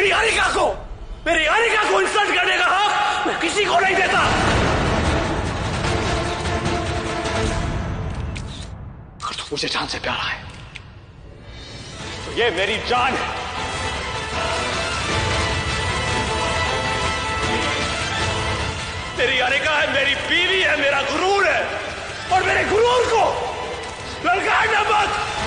मेरी अनिका को, मेरी अनिका को इंसल्ट करने का हक मैं किसी को नहीं देता। अगर तू मुझे जान से प्यारा है तो ये मेरी जान है। मेरी अनिका है, मेरी बीवी है, मेरा गुरूर है, और मेरे गुरूर को ललकारना मत।